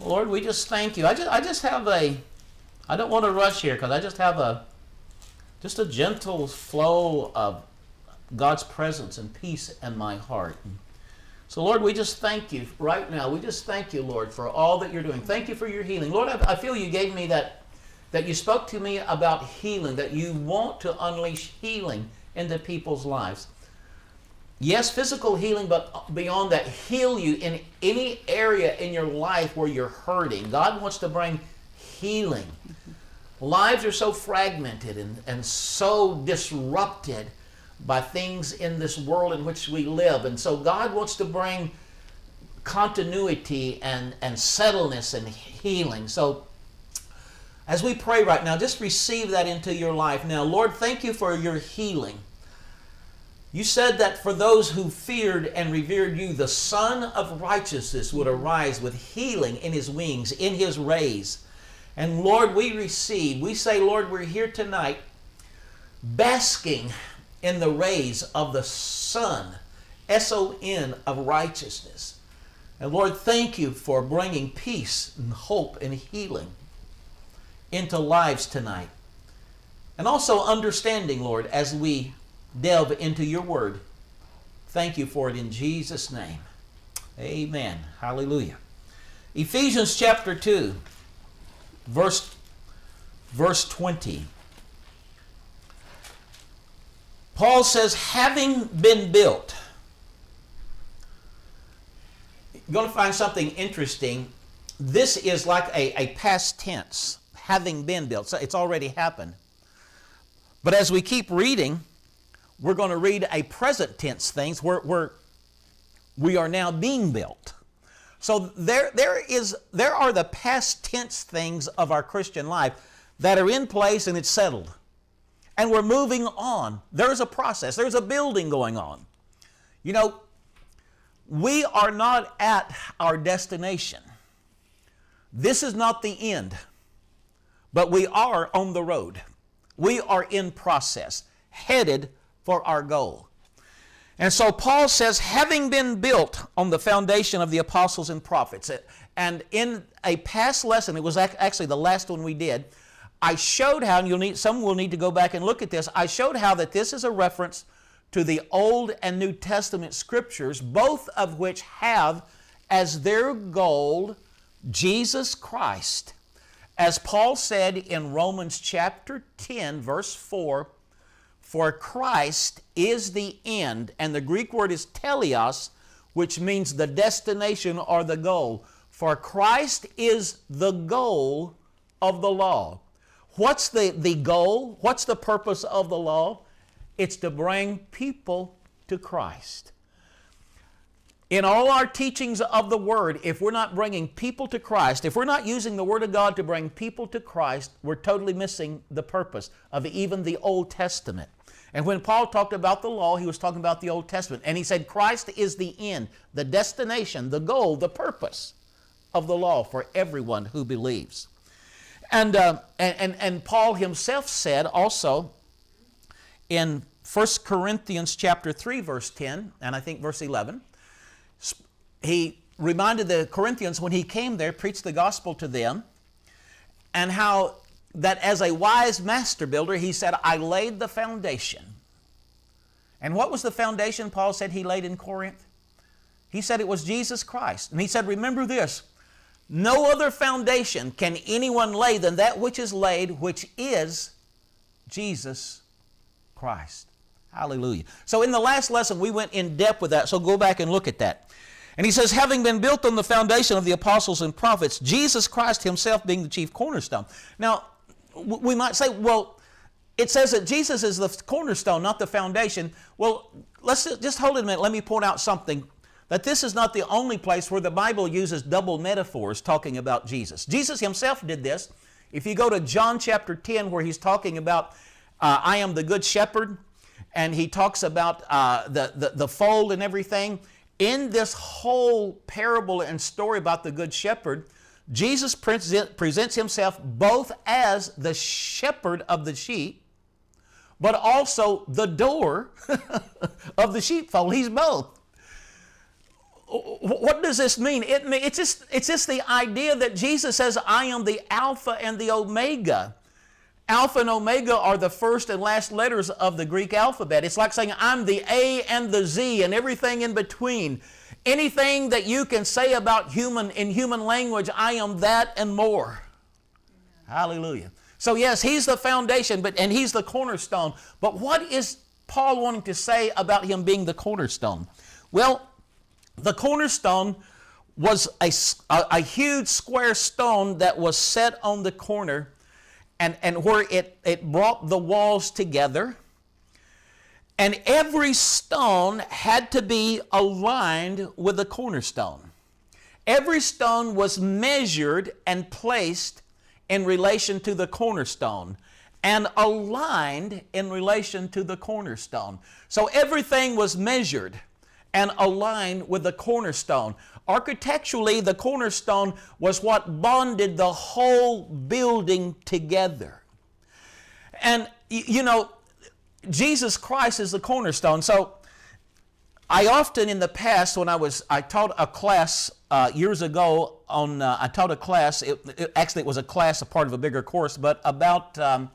Lord, we just thank you. I just, I just have a, I don't want to rush here because I just have a, just a gentle flow of God's presence and peace in my heart. So, Lord, we just thank you right now. We just thank you, Lord, for all that you're doing. Thank you for your healing. Lord, I, I feel you gave me that, that you spoke to me about healing, that you want to unleash healing into people's lives. Yes, physical healing, but beyond that, heal you in any area in your life where you're hurting. God wants to bring healing. Lives are so fragmented and, and so disrupted by things in this world in which we live. And so God wants to bring continuity and, and settledness and healing. So as we pray right now, just receive that into your life now. Lord, thank you for your healing. You said that for those who feared and revered you, the Son of Righteousness would arise with healing in his wings, in his rays. And Lord, we receive, we say, Lord, we're here tonight basking in the rays of the Son, S O N, of righteousness. And Lord, thank you for bringing peace and hope and healing into lives tonight. And also understanding, Lord, as we delve into your word. Thank you for it in Jesus' name. Amen. Hallelujah. Ephesians chapter 2, verse, verse 20. Paul says, having been built. You're going to find something interesting. This is like a, a past tense, having been built. So it's already happened. But as we keep reading, we're going to read a present tense things where, where we are now being built. So there, there, is, there are the past tense things of our Christian life that are in place and it's settled. And we're moving on. There's a process, there's a building going on. You know, we are not at our destination. This is not the end, but we are on the road. We are in process, headed for our goal. And so Paul says, having been built on the foundation of the apostles and prophets, and in a past lesson, it was actually the last one we did, I showed how, and you'll need, some will need to go back and look at this, I showed how that this is a reference to the Old and New Testament scriptures, both of which have as their goal Jesus Christ. As Paul said in Romans chapter 10, verse 4, for Christ is the end, and the Greek word is teleos, which means the destination or the goal. For Christ is the goal of the law. What's the, the goal? What's the purpose of the law? It's to bring people to Christ. In all our teachings of the Word, if we're not bringing people to Christ, if we're not using the Word of God to bring people to Christ, we're totally missing the purpose of even the Old Testament. And when Paul talked about the law, he was talking about the Old Testament. And he said Christ is the end, the destination, the goal, the purpose of the law for everyone who believes. And, uh, and, and, and Paul himself said also in 1 Corinthians chapter 3, verse 10, and I think verse 11, he reminded the Corinthians when he came there, preached the gospel to them, and how that as a wise master builder, he said, I laid the foundation. And what was the foundation Paul said he laid in Corinth? He said it was Jesus Christ. And he said, Remember this no other foundation can anyone lay than that which is laid, which is Jesus Christ. Hallelujah. So in the last lesson, we went in depth with that, so go back and look at that. And he says, having been built on the foundation of the apostles and prophets, Jesus Christ himself being the chief cornerstone. Now, we might say, well, it says that Jesus is the cornerstone, not the foundation. Well, let's just hold it a minute. Let me point out something that this is not the only place where the Bible uses double metaphors talking about Jesus. Jesus himself did this. If you go to John chapter 10, where he's talking about, uh, I am the good shepherd, and he talks about uh, the, the, the fold and everything, in this whole parable and story about the good shepherd, Jesus presents himself both as the shepherd of the sheep, but also the door of the sheepfold. He's both. what does this mean? It, it's, just, it's just the idea that Jesus says, I am the Alpha and the Omega. Alpha and Omega are the first and last letters of the Greek alphabet. It's like saying, I'm the A and the Z and everything in between. Anything that you can say about human in human language, I am that and more. Hallelujah. So yes, he's the foundation, but and he's the cornerstone. But what is Paul wanting to say about him being the cornerstone? Well, the cornerstone was a, a, a, huge square stone that was set on the corner and, and where it, it brought the walls together. And every stone had to be aligned with the cornerstone. Every stone was measured and placed in relation to the cornerstone and aligned in relation to the cornerstone. So everything was measured and aligned with the cornerstone. Architecturally, the cornerstone was what bonded the whole building together. And, you know, Jesus Christ is the cornerstone. So, I often in the past, when I was, I taught a class uh, years ago on, uh, I taught a class, it, it, actually it was a class, a part of a bigger course, but about, um,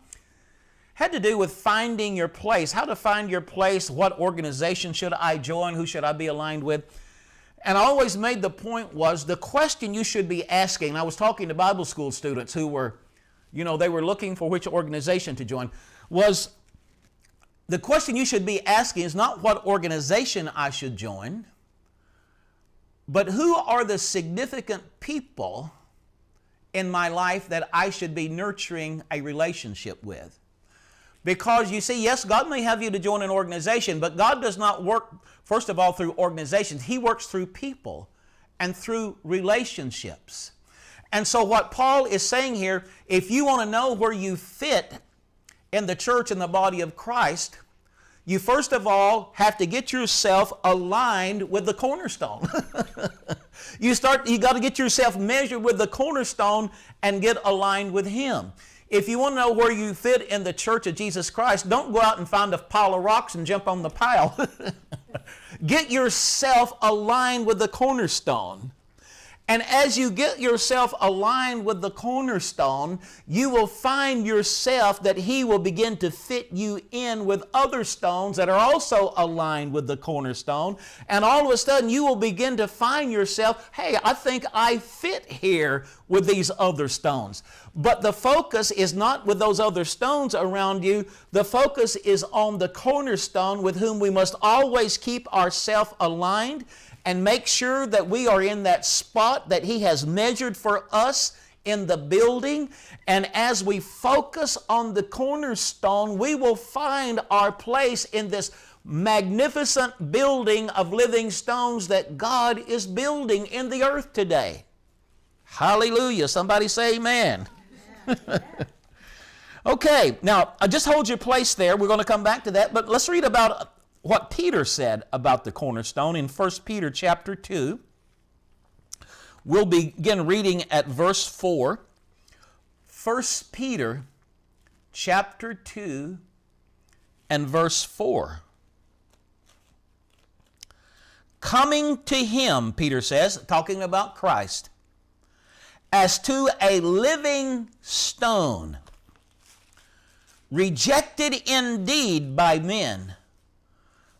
had to do with finding your place, how to find your place, what organization should I join, who should I be aligned with. And I always made the point was the question you should be asking, I was talking to Bible school students who were, you know, they were looking for which organization to join, was the question you should be asking is not what organization I should join, but who are the significant people in my life that I should be nurturing a relationship with? Because you see, yes, God may have you to join an organization, but God does not work, first of all, through organizations. He works through people and through relationships. And so, what Paul is saying here, if you want to know where you fit in the church and the body of Christ, you first of all have to get yourself aligned with the cornerstone. you start you got to get yourself measured with the cornerstone and get aligned with him. If you want to know where you fit in the church of Jesus Christ, don't go out and find a pile of rocks and jump on the pile. get yourself aligned with the cornerstone. And as you get yourself aligned with the cornerstone, you will find yourself that He will begin to fit you in with other stones that are also aligned with the cornerstone. And all of a sudden, you will begin to find yourself, hey, I think I fit here with these other stones. But the focus is not with those other stones around you. The focus is on the cornerstone with whom we must always keep ourselves aligned and make sure that we are in that spot that He has measured for us in the building. And as we focus on the cornerstone, we will find our place in this magnificent building of living stones that God is building in the earth today. Hallelujah. Somebody say amen. okay, now uh, just hold your place there. We're going to come back to that, but let's read about what Peter said about the cornerstone in 1 Peter chapter 2. We'll begin reading at verse 4. 1 Peter chapter 2 and verse 4. Coming to him, Peter says, talking about Christ, as to a living stone, rejected indeed by men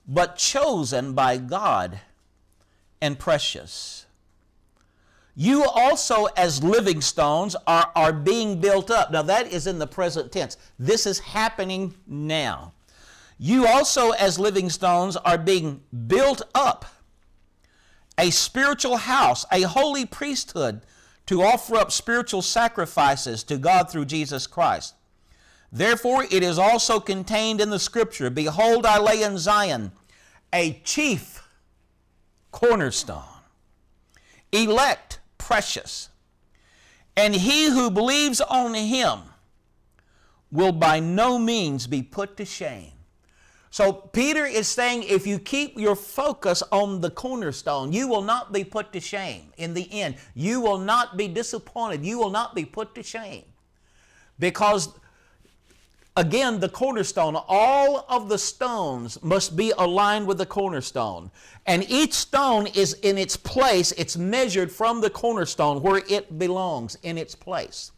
but chosen by God and precious. You also, as living stones, are, are being built up. Now, that is in the present tense. This is happening now. You also, as living stones, are being built up a spiritual house, a holy priesthood to offer up spiritual sacrifices to God through Jesus Christ. Therefore, it is also contained in the Scripture Behold, I lay in Zion a chief cornerstone, elect, precious, and he who believes on him will by no means be put to shame. So Peter is saying if you keep your focus on the cornerstone, you will not be put to shame in the end. You will not be disappointed. You will not be put to shame. Because again, the cornerstone, all of the stones must be aligned with the cornerstone. And each stone is in its place, it's measured from the cornerstone where it belongs in its place.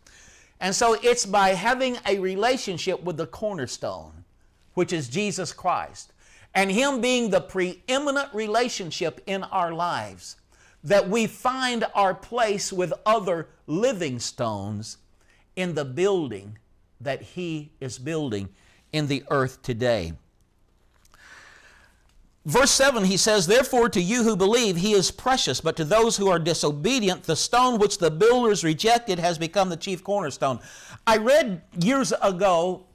And so it's by having a relationship with the cornerstone, which is Jesus Christ, and Him being the preeminent relationship in our lives, that we find our place with other living stones in the building that He is building in the earth today. Verse 7, he says, Therefore, to you who believe, he is precious, but to those who are disobedient, the stone which the builders rejected has become the chief cornerstone. I read years ago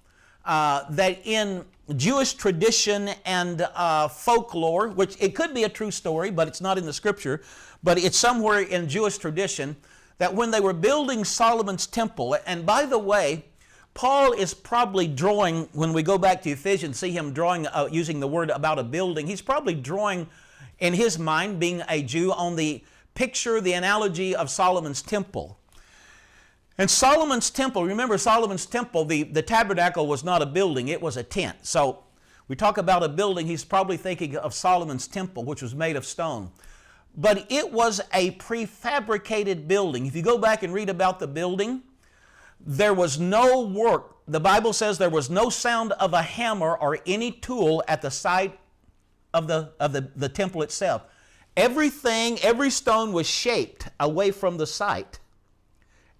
uh, that in Jewish tradition and uh, folklore, which it could be a true story, but it's not in the scripture, but it's somewhere in Jewish tradition, that when they were building Solomon's temple, and by the way, Paul is probably drawing, when we go back to Ephesians, see him drawing, uh, using the word about a building, he's probably drawing in his mind, being a Jew, on the picture, the analogy of Solomon's temple. And Solomon's temple, remember Solomon's temple, the, the tabernacle was not a building, it was a tent. So we talk about a building, he's probably thinking of Solomon's temple, which was made of stone. But it was a prefabricated building. If you go back and read about the building, there was no work. The Bible says there was no sound of a hammer or any tool at the site of the, of the, the temple itself. Everything, every stone was shaped away from the site.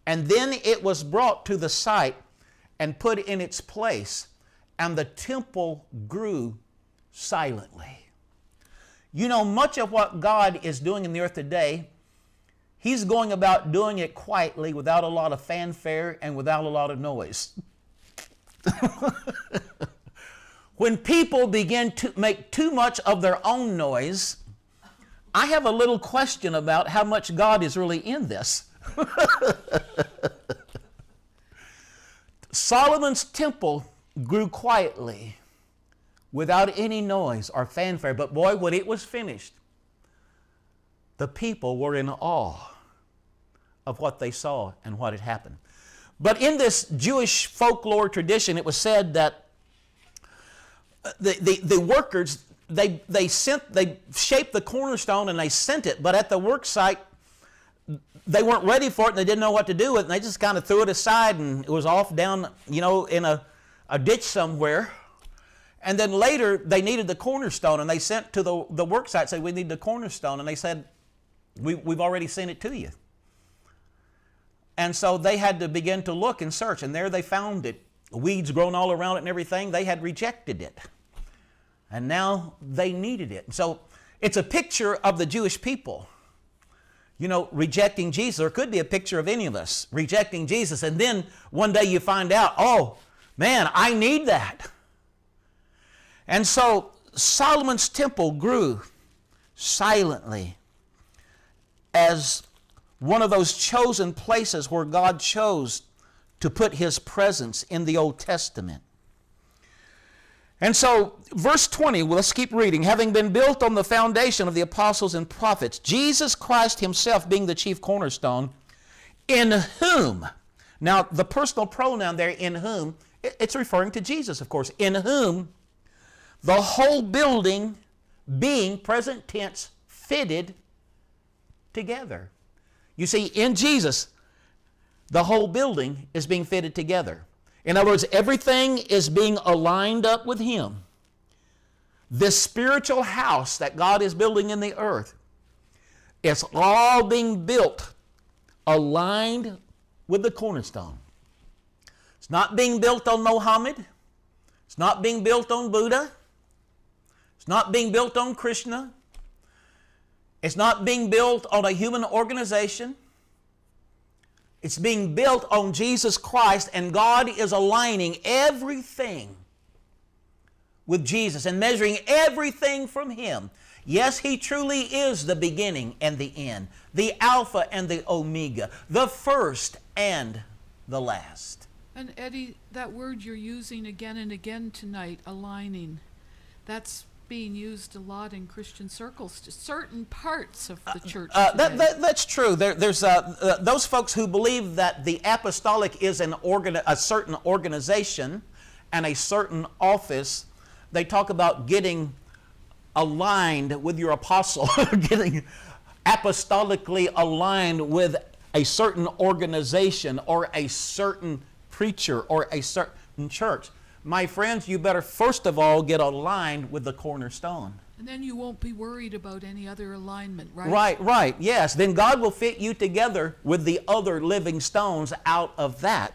And then it was brought to the site and put in its place. And the temple grew silently. You know, much of what God is doing in the earth today He's going about doing it quietly without a lot of fanfare and without a lot of noise. when people begin to make too much of their own noise, I have a little question about how much God is really in this. Solomon's temple grew quietly without any noise or fanfare, but boy, when it was finished, the people were in awe of what they saw and what had happened. But in this Jewish folklore tradition, it was said that uh, the, the, the workers, they, they, sent, they shaped the cornerstone and they sent it, but at the work site, they weren't ready for it and they didn't know what to do with it, and they just kind of threw it aside and it was off down, you know, in a, a ditch somewhere. And then later, they needed the cornerstone, and they sent to the, the work site, said, We need the cornerstone. And they said, we, we've already sent it to you. And so they had to begin to look and search, and there they found it. Weeds grown all around it and everything. They had rejected it. And now they needed it. So it's a picture of the Jewish people. You know, rejecting Jesus, or could be a picture of any of us rejecting Jesus. And then one day you find out, oh, man, I need that. And so Solomon's temple grew silently as one of those chosen places where God chose to put His presence in the Old Testament. And so, verse 20, well, let's keep reading. Having been built on the foundation of the apostles and prophets, Jesus Christ Himself being the chief cornerstone, in whom, now the personal pronoun there, in whom, it's referring to Jesus, of course, in whom the whole building being, present tense, fitted together. You see, in Jesus, the whole building is being fitted together. In other words, everything is being aligned up with Him. This spiritual house that God is building in the earth, it's all being built aligned with the cornerstone. It's not being built on Mohammed. It's not being built on Buddha. It's not being built on Krishna. It's not being built on a human organization. It's being built on Jesus Christ, and God is aligning everything with Jesus and measuring everything from Him. Yes, He truly is the beginning and the end, the Alpha and the Omega, the first and the last. And Eddie, that word you're using again and again tonight, aligning, that's being used a lot in Christian circles to certain parts of the uh, church. Uh, that, that, that's true. There, there's uh, uh, those folks who believe that the apostolic is an organ, a certain organization, and a certain office, they talk about getting aligned with your apostle, getting apostolically aligned with a certain organization or a certain preacher or a certain church. My friends, you better first of all get aligned with the cornerstone. And then you won't be worried about any other alignment, right? Right, right, yes. Then God will fit you together with the other living stones out of that.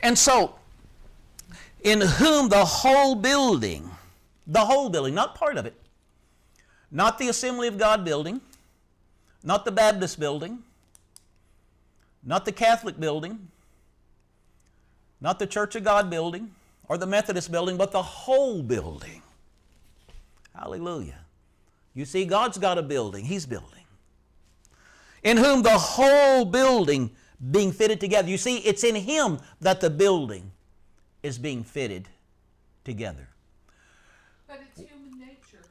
And so, in whom the whole building, the whole building, not part of it, not the Assembly of God building, not the Baptist building, not the Catholic building, not the Church of God building or the Methodist building, but the whole building Hallelujah. You see, God's got a building, He's building. In whom the whole building being fitted together. You see, it's in Him that the building is being fitted together. But it's human nature.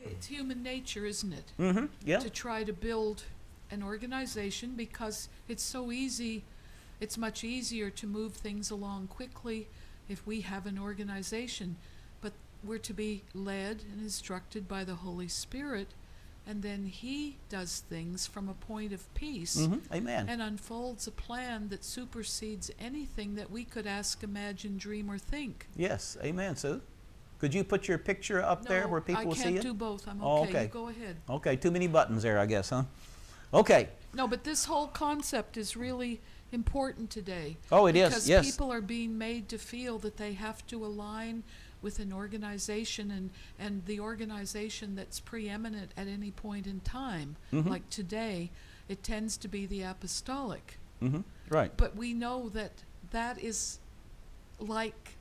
It's human nature, isn't it? Mm-hmm. Yeah. To try to build an organization because it's so easy, it's much easier to move things along quickly if we have an organization but we're to be led and instructed by the Holy Spirit, and then He does things from a point of peace. Mm-hmm. Amen. And unfolds a plan that supersedes anything that we could ask, imagine, dream, or think. Yes. Amen, Sue. Could you put your picture up no, there where people will see it? I can't do both. I'm oh, okay. okay. You go ahead. Okay. Too many buttons there, I guess, huh? Okay. No, but this whole concept is really important today. Oh, it because is. Yes. people are being made to feel that they have to align with an organization and, and the organization that's preeminent at any point in time, Mhm. like today, it tends to be the apostolic. Mm-hmm. Right. But we know that that is like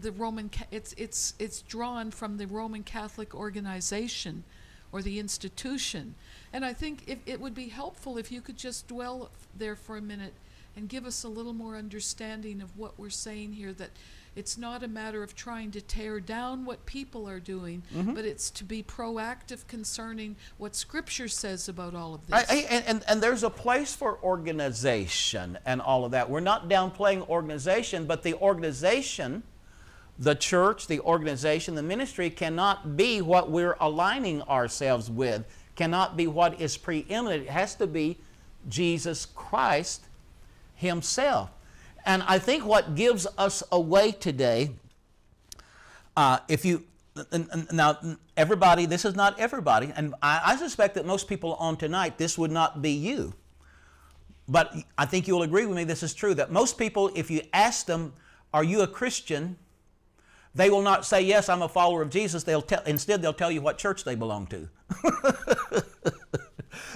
the Roman. Ca- it's it's it's drawn from the Roman Catholic organization, or the institution. And I think if it would be helpful if you could just dwell there for a minute and give us a little more understanding of what we're saying here. That it's not a matter of trying to tear down what people are doing, Mhm. but it's to be proactive concerning what Scripture says about all of this. I, I, and, and, and there's a place for organization and all of that. We're not downplaying organization, but the organization, the church, the organization, the ministry cannot be what we're aligning ourselves with, cannot be what is preeminent. It has to be Jesus Christ Himself. And I think what gives us away today, uh, if you, now everybody, this is not everybody, and I, I suspect that most people on tonight, this would not be you. But I think you'll agree with me, this is true, that most people, if you ask them, Are you a Christian? they will not say, Yes, I'm a follower of Jesus. They'll tell, instead, they'll tell you what church they belong to.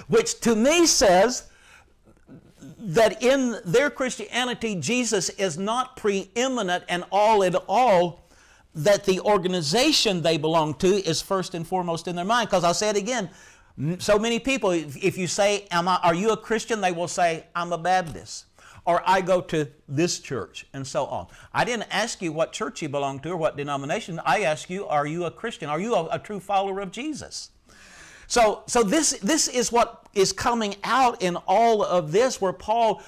Which to me says that in their Christianity, Jesus is not preeminent and all in all, that the organization they belong to is first and foremost in their mind. Because I'll say it again so many people, if you say, Am I, Are you a Christian? they will say, I'm a Baptist. Or I go to this church, and so on. I didn't ask you what church you belong to or what denomination. I ask you, Are you a Christian? Are you a, a true follower of Jesus? So, so this, this is what is coming out in all of this, where Paul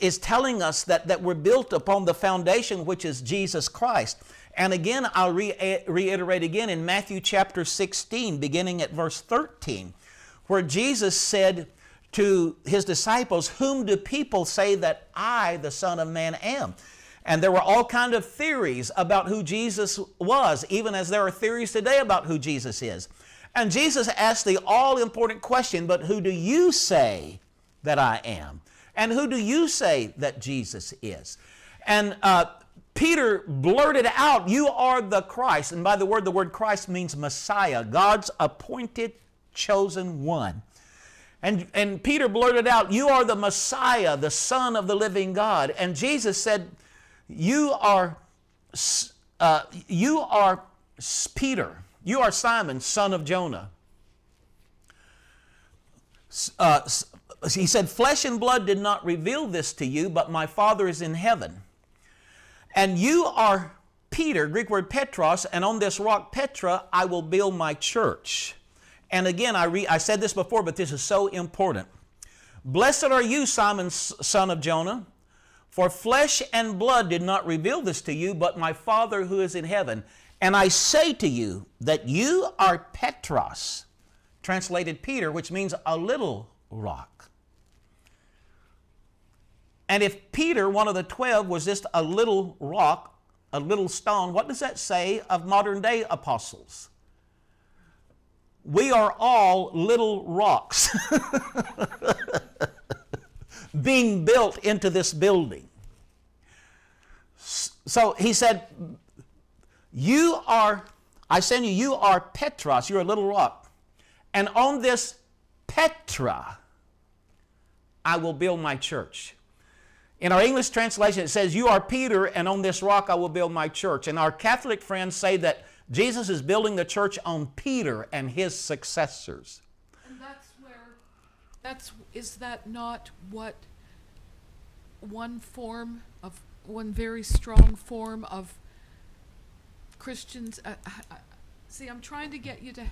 is telling us that, that we're built upon the foundation which is Jesus Christ. And again, I'll re- eh, reiterate again in Matthew chapter 16, beginning at verse 13, where Jesus said to his disciples, Whom do people say that I, the Son of Man, am? And there were all kind of theories about who Jesus was, even as there are theories today about who Jesus is. And Jesus asked the all important question, But who do you say that I am? And who do you say that Jesus is? And uh, Peter blurted out, You are the Christ. And by the word, the word Christ means Messiah, God's appointed, chosen one. And, and Peter blurted out, You are the Messiah, the Son of the living God. And Jesus said, You are, uh, you are Peter. You are Simon, son of Jonah. Uh, he said, Flesh and blood did not reveal this to you, but my Father is in heaven. And you are Peter, Greek word Petros, and on this rock Petra I will build my church. And again, I, re- I said this before, but this is so important. Blessed are you, Simon, son of Jonah, For flesh and blood did not reveal this to you, but my Father who is in heaven. And I say to you that you are Petros, translated Peter, which means a little rock. And if Peter, one of the twelve, was just a little rock, a little stone, what does that say of modern day apostles? We are all little rocks. being built into this building. So he said, You are, I send you, you are Petros, you're a little rock. And on this Petra, I will build my church. In our English translation, it says, You are Peter, and on this rock I will build my church. And our Catholic friends say that Jesus is building the church on Peter and his successors. And that's where, that's, is that not what one form of, one very strong form of Christians, uh, uh, see, I'm trying to get you to,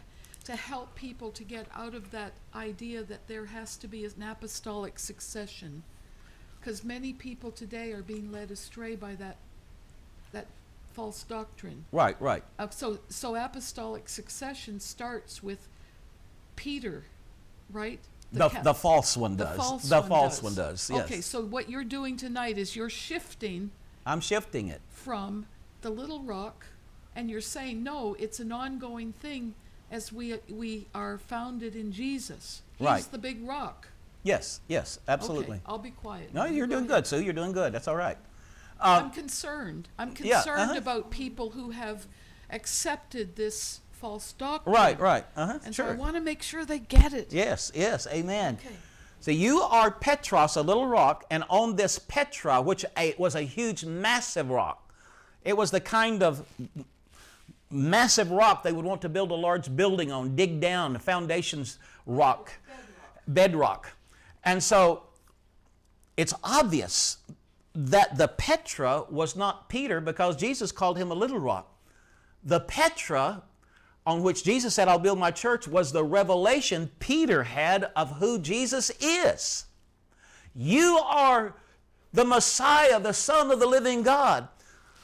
to help people to get out of that idea that there has to be an apostolic succession. Because many people today are being led astray by that, that false doctrine. Right, right. Uh, so, so apostolic succession starts with Peter, right? The, ca- the false one the does. false the one false does. one does, yes. Okay, so what you're doing tonight is you're shifting I'm shifting it. from the little rock, and you're saying no, it's an ongoing thing as we we are founded in Jesus. He's Right. the big rock. Yes, yes, absolutely. Okay, I'll be quiet. No, You you're go doing ahead. good, Sue. You're doing good. That's all right. Uh, I'm concerned. I'm Yeah, concerned uh-huh. about people who have accepted this false doctrine. right, right. Uh huh. And so I want to make sure they get it. Yes, yes. Amen. Okay. So you are Petros, a little rock, and on this Petra, which a, was a huge, massive rock, it was the kind of massive rock they would want to build a large building on, dig down, the foundations rock, bedrock. And so it's obvious that the Petra was not Peter because Jesus called him a little rock. The Petra on which Jesus said, I'll build my church, was the revelation Peter had of who Jesus is. You are the Messiah, the Son of the living God.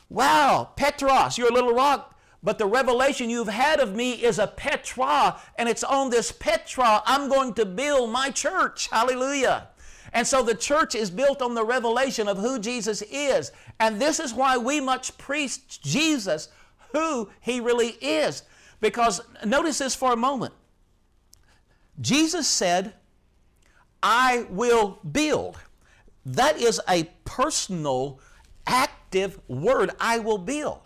Wow, Petros, you're a little rock, but the revelation you've had of me is a Petra, and it's on this Petra I'm going to build my church. Hallelujah. And so the church is built on the revelation of who Jesus is. And this is why we must preach Jesus, who he really is. Because notice this for a moment. Jesus said, I will build. That is a personal, active word. I will build.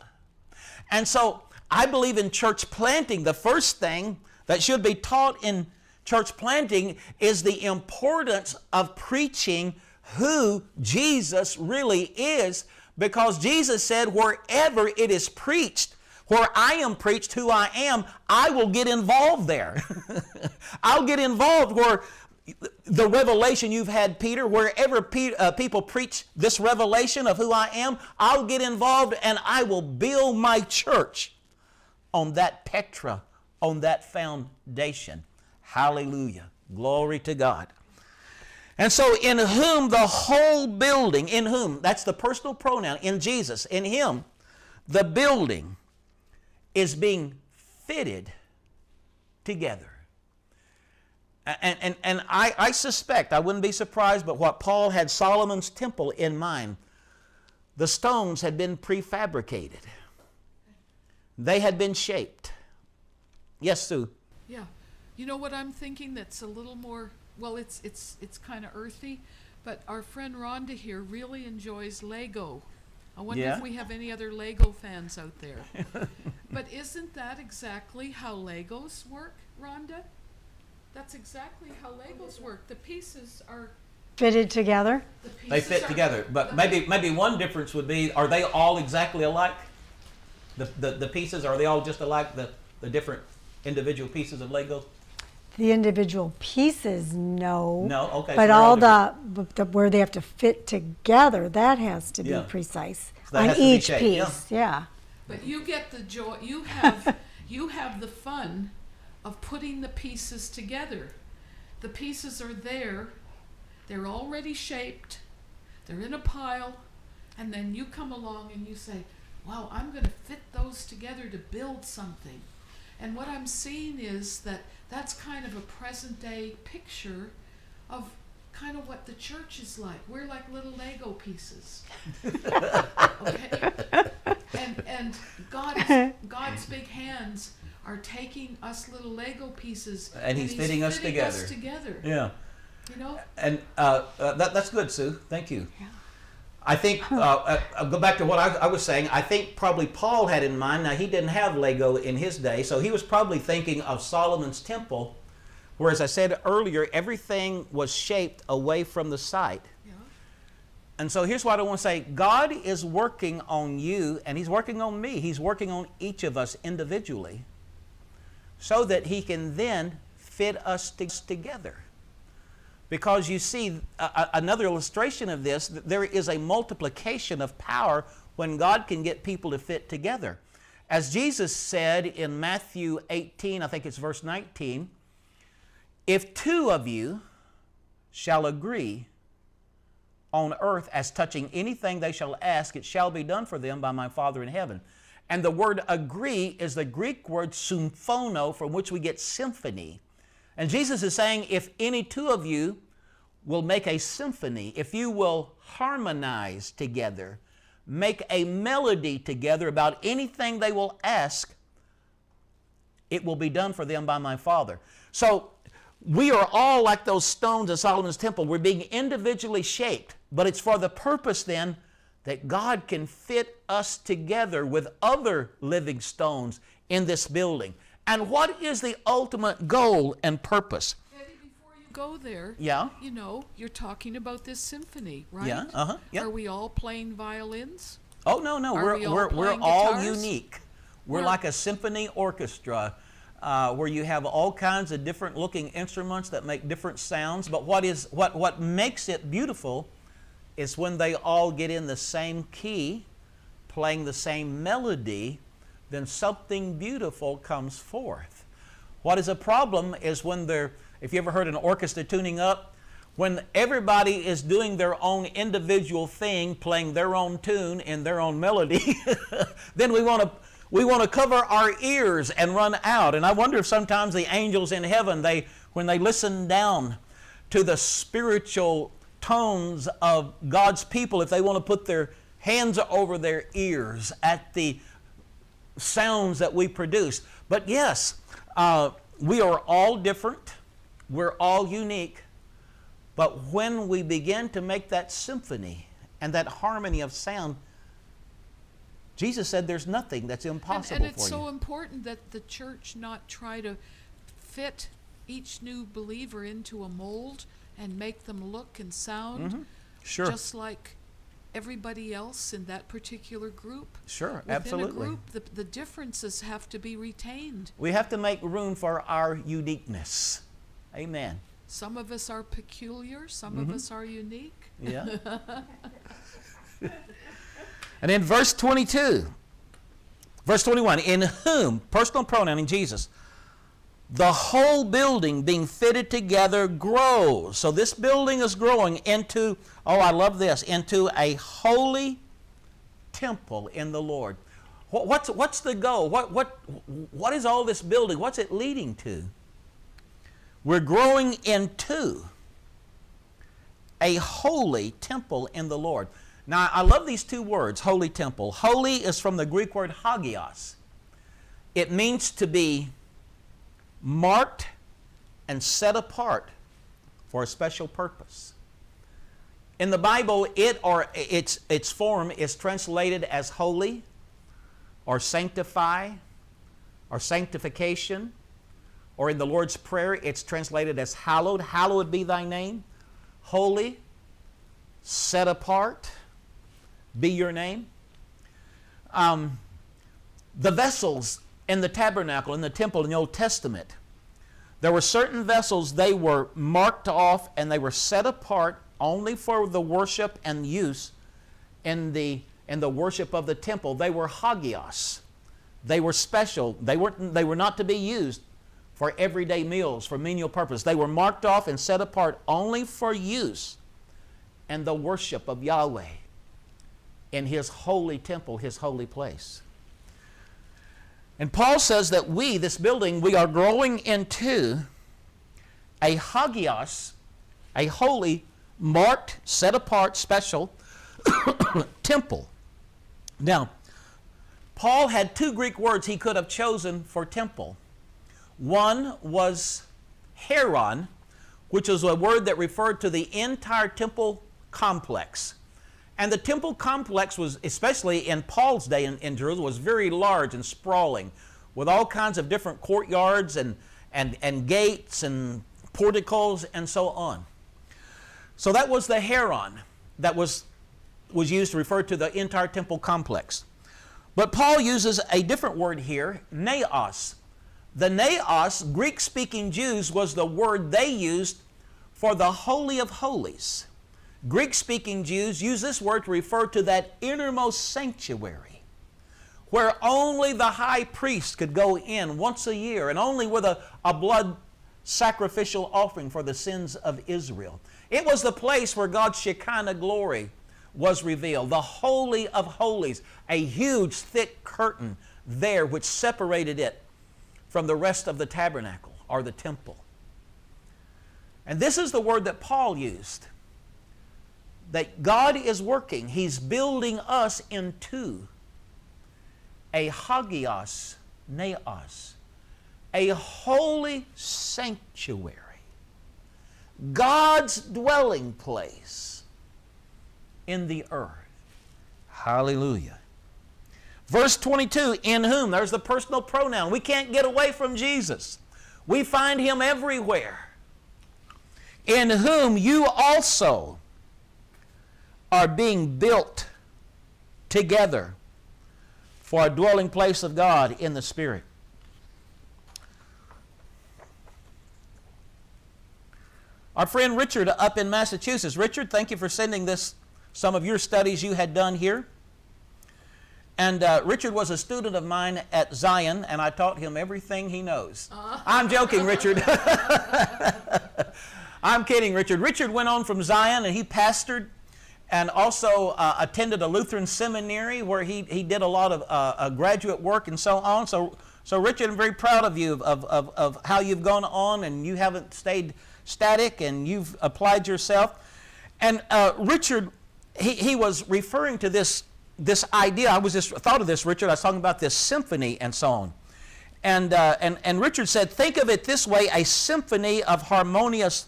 And so I believe in church planting. The first thing that should be taught in church planting is the importance of preaching who Jesus really is because Jesus said, wherever it is preached, where I am preached who I am, I will get involved there. I'll get involved where the revelation you've had, Peter, wherever pe- uh, people preach this revelation of who I am, I'll get involved and I will build my church on that Petra, on that foundation. Hallelujah. Glory to God. And so, in whom the whole building, in whom, that's the personal pronoun, in Jesus, in Him, the building is being fitted together. And, and, and I, I suspect, I wouldn't be surprised, but what Paul had Solomon's temple in mind, the stones had been prefabricated, they had been shaped. Yes, Sue. Yeah. You know what I'm thinking that's a little more well it's it's it's kind of earthy, but our friend Rhonda here really enjoys Lego. I wonder Yeah? if we have any other Lego fans out there. but isn't that exactly how Legos work, Rhonda? That's exactly how Legos work. The pieces are fitted together. the They fit together, but maybe maybe one difference would be: are they all exactly alike? The the, the pieces are they all just alike? The the different individual pieces of Lego. The individual pieces, no. No, okay, But they're all all the, the where they have to fit together, that has to be Yeah. precise So on has to be each shaped, yeah. piece. Yeah. But you get the joy. You have you have the fun of putting the pieces together. The pieces are there. They're already shaped. they're in a pile, and then you come along and you say, Wow, I'm going to fit those together to build something. And what I'm seeing is that that's kind of a present day picture of kind of what the church is like. We're like little Lego pieces. okay? And and God is, God's big hands are taking us little Lego pieces And he's fitting us us together. Yeah. You know? And uh, uh, that, that's good, Sue. Thank you. I think, uh, uh, I'll go back to what I, I was saying. I think probably Paul had in mind, now he didn't have Lego in his day, so he was probably thinking of Solomon's temple, where, as I said earlier, everything was shaped away from the site. Yeah. And so here's what I want to say God is working on you, and He's working on me. He's working on each of us individually so that He can then fit us together. Because you see, another illustration of this, th- there is a multiplication of power when God can get people to fit together. As Jesus said in Matthew 18, I think it's verse 19, if two of you shall agree on earth as touching anything they shall ask, it shall be done for them by my Father in heaven. And the word agree is the Greek word symphono, from which we get symphony. And Jesus is saying, if any two of you will make a symphony, if you will harmonize together, make a melody together about anything they will ask, it will be done for them by my Father. So we are all like those stones in Solomon's temple. We're being individually shaped, but it's for the purpose then that God can fit us together with other living stones in this building. And what is the ultimate goal and purpose? Eddie, before you go there, Yeah. you know, you're talking about this symphony, right? Yeah, uh-huh, yeah. Are we all playing violins? Oh no, no, Are we're we all we're, we're all unique. We're We're- like a symphony orchestra. Uh, where you have all kinds of different looking instruments that make different sounds, but what is what what makes it beautiful is when they all get in the same key, playing the same melody, then something beautiful comes forth. What is a problem is when they're, if you ever heard an orchestra tuning up, when everybody is doing their own individual thing, playing their own tune in their own melody, then we want to we want to cover our ears and run out. And I wonder if sometimes the angels in heaven, they when they listen down to the spiritual tones of God's people, if they want to put their hands over their ears at the sounds that we produce. But yes, uh, we are all different, we're all unique. But when we begin to make that symphony and that harmony of sound, Jesus said there's nothing that's And, impossible and it's so important that the church not try to fit each new believer into a mold and make them look and sound Mm-hmm. Sure, just like everybody else in that particular group. sure, Within absolutely. a group, the, the differences have to be retained. We have to make room for our uniqueness. Amen. Some of us are peculiar, some Mm-hmm. of us are unique. Yeah. and in verse 22, verse 21, in whom, personal pronoun in Jesus, the whole building being fitted together grows. So this building is growing into, oh, I love this, into a holy temple in the Lord. What's, what's the goal? What, what, what is all this building? What's it leading to? We're growing into a holy temple in the Lord. Now, I love these two words, holy temple. Holy is from the Greek word hagios. It means to be marked and set apart for a special purpose. In the Bible, it or its its form is translated as holy or sanctify or sanctification or in the Lord's Prayer, it's translated as hallowed. Hallowed be thy name. Holy, set apart, be your name. Um, the vessels in the tabernacle, in the temple in the Old Testament, there were certain vessels, they were marked off and they were set apart only for the worship and use in the, in the worship of the temple. They were hagios. They were special. They, weren't, they were not to be used for everyday meals, for menial purpose. They were marked off and set apart only for use and the worship of Yahweh in his holy temple, his holy place. And Paul says that we, this building, we are growing into a hagios, a holy, marked, set apart, special temple. Now, Paul had two Greek words he could have chosen for temple. One was hieron, which is a word that referred to the entire temple complex. And the temple complex was, especially in Paul's day in, in Jerusalem, was very large and sprawling with all kinds of different courtyards and, and, and gates and porticos and so on. So that was the hieron that was, was used to refer to the entire temple complex. But Paul uses a different word here, naos. The naos, Greek speaking Jews, was the word they used for the Holy of Holies. Greek speaking Jews use this word to refer to that innermost sanctuary where only the high priest could go in once a year and only with a, a blood sacrificial offering for the sins of Israel. It was the place where God's Shekinah glory was revealed, the Holy of Holies, a huge thick curtain there which separated it from the rest of the tabernacle or the temple. And this is the word that Paul used that God is working. He's building us into a hagios naos, a holy sanctuary, God's dwelling place in the earth. Hallelujah. Verse 22, in whom, there's the personal pronoun. We can't get away from Jesus. We find him everywhere. In whom you also are being built together for a dwelling place of God in the Spirit. Our friend Richard up in Massachusetts. Richard, thank you for sending this, some of your studies you had done here. And uh, Richard was a student of mine at Zion, and I taught him everything he knows. Uh-huh. I'm joking, Richard. I'm kidding, Richard. Richard went on from Zion and he pastored and also uh, attended a Lutheran seminary where he, he did a lot of uh, graduate work and so on. So, so Richard, I'm very proud of you of, of, of how you've gone on and you haven't stayed static and you've applied yourself. And uh, Richard, he, he was referring to this, this idea. I was just thought of this, Richard. I was talking about this symphony and so on. And, uh, and, and Richard said, think of it this way a symphony of harmonious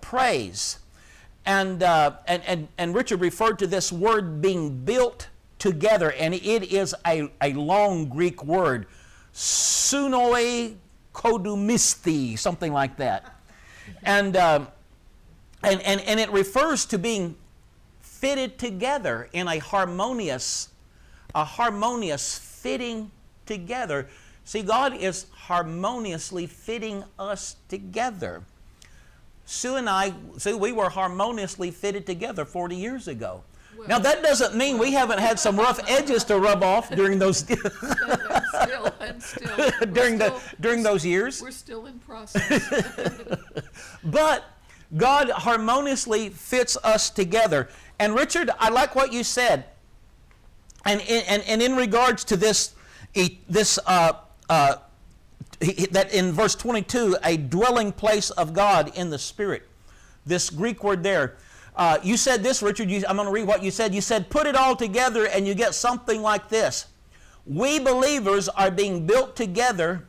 praise. And, uh, and, and, and Richard referred to this word being built together, and it is a, a long Greek word, sunoi kodumisti, something like that. And, uh, and, and, and it refers to being fitted together in a harmonious, a harmonious fitting together. See, God is harmoniously fitting us together. Sue and I, Sue, we were harmoniously fitted together 40 years ago. Well, now that doesn't mean we haven't had some rough edges to rub off during those still, still, during the during those years. We're still in process. but God harmoniously fits us together. And Richard, I like what you said. And in, and, and in regards to this this uh, uh, that in verse 22, a dwelling place of God in the Spirit. This Greek word there. Uh, you said this, Richard. You, I'm going to read what you said. You said, put it all together and you get something like this. We believers are being built together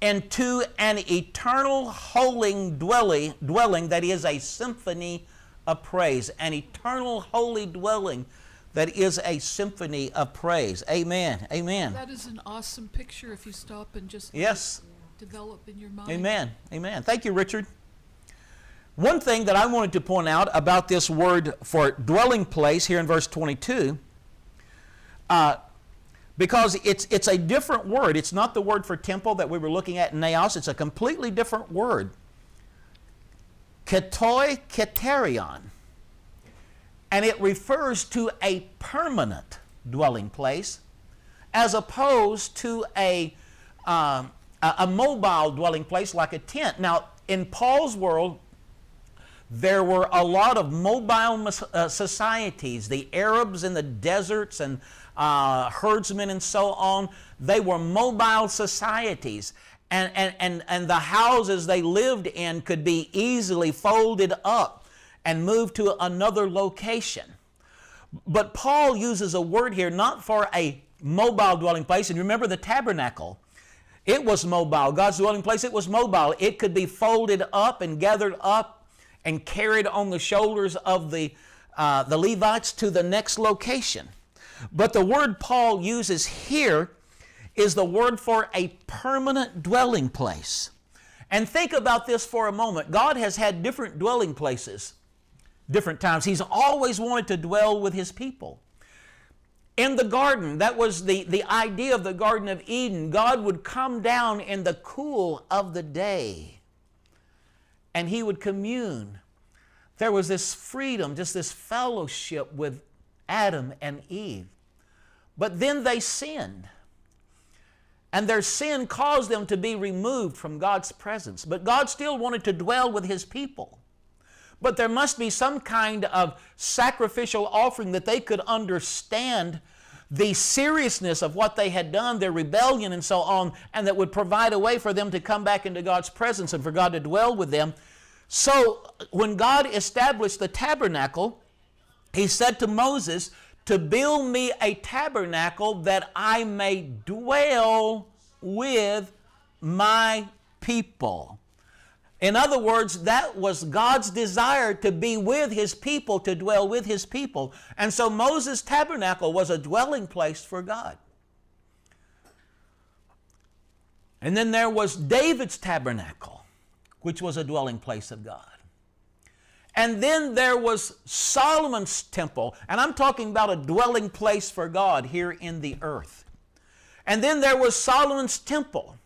into an eternal holy dwelling, dwelling that is a symphony of praise. An eternal holy dwelling that is a symphony of praise. Amen. Amen. That is an awesome picture if you stop and just yes. develop in your mind. Amen. Amen. Thank you, Richard. One thing that I wanted to point out about this word for dwelling place here in verse 22, uh, because it's, it's a different word. It's not the word for temple that we were looking at in Naos. It's a completely different word. katoiketerion and it refers to a permanent dwelling place as opposed to a, uh, a mobile dwelling place like a tent. Now, in Paul's world, there were a lot of mobile uh, societies, the Arabs in the deserts and uh, herdsmen and so on. They were mobile societies. And, and, and, and the houses they lived in could be easily folded up and moved to another location. But Paul uses a word here not for a mobile dwelling place. And remember the tabernacle. It was mobile. God's dwelling place, it was mobile. It could be folded up and gathered up and carried on the shoulders of the, uh, the Levites to the next location. But the word Paul uses here is the word for a permanent dwelling place. And think about this for a moment. God has had different dwelling places, different times. He's always wanted to dwell with His people. In the garden, that was the, the idea of the Garden of Eden. God would come down in the cool of the day and He would commune. There was this freedom, just this fellowship with Adam and Eve. But then they sinned. And their sin caused them to be removed from God's presence. But God still wanted to dwell with His people. But there must be some kind of sacrificial offering that they could understand the seriousness of what they had done, their rebellion and so on, and that would provide a way for them to come back into God's presence and for God to dwell with them. So when God established the tabernacle, He said to Moses, to build me a tabernacle that I may dwell with my people. In other words, that was God's desire to be with His people, to dwell with His people. And so Moses' tabernacle was a dwelling place for God. And then there was David's tabernacle, which was a dwelling place of God. And then there was Solomon's temple, and I'm talking about a dwelling place for God here in the earth. And then there was Solomon's temple.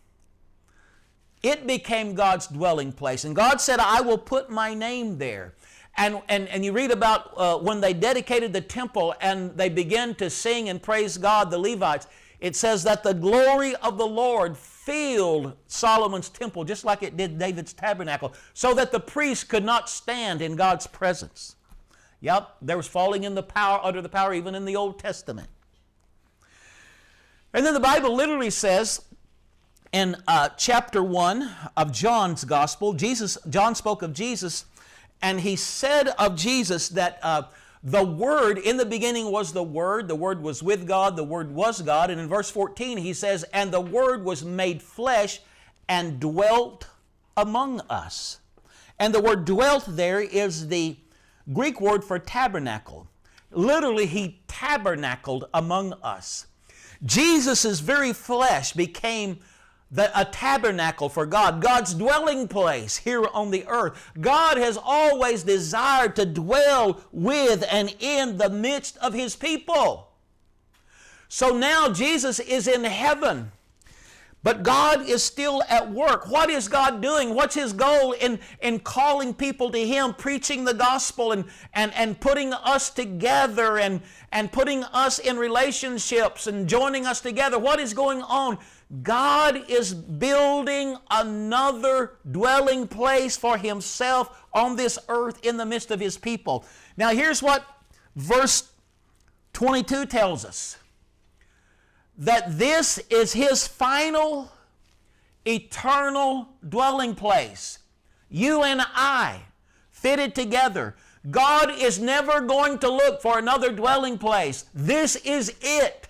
It became God's dwelling place. And God said, I will put my name there. And, and, and you read about uh, when they dedicated the temple and they began to sing and praise God, the Levites, it says that the glory of the Lord filled Solomon's temple just like it did David's tabernacle, so that the priests could not stand in God's presence. Yep, there was falling in the power under the power even in the Old Testament. And then the Bible literally says in uh, chapter 1 of John's gospel, Jesus, John spoke of Jesus, and he said of Jesus that uh, the Word, in the beginning was the Word, the Word was with God, the Word was God. And in verse 14, he says, And the Word was made flesh and dwelt among us. And the word dwelt there is the Greek word for tabernacle. Literally, he tabernacled among us. Jesus' very flesh became the, a tabernacle for God, God's dwelling place here on the earth. God has always desired to dwell with and in the midst of His people. So now Jesus is in heaven. But God is still at work. What is God doing? What's His goal in, in calling people to Him, preaching the gospel, and, and, and putting us together and, and putting us in relationships and joining us together? What is going on? God is building another dwelling place for Himself on this earth in the midst of His people. Now, here's what verse 22 tells us that this is His final eternal dwelling place. You and I fitted together. God is never going to look for another dwelling place. This is it.